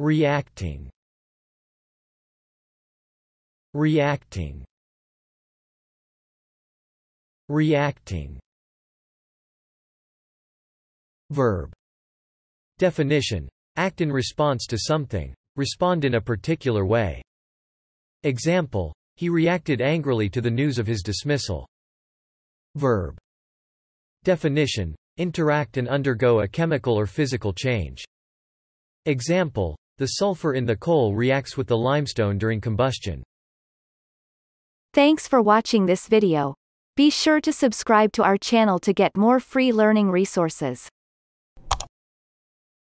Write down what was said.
reacting reacting reacting. Verb. Definition. Act in response to something. Respond in a particular way. Example. He reacted angrily to the news of his dismissal. Verb. Definition. Interact and undergo a chemical or physical change. Example the sulfur in the coal reacts with the limestone during combustion Thanks for watching this video. Be sure to subscribe to our channel to get more free learning resources.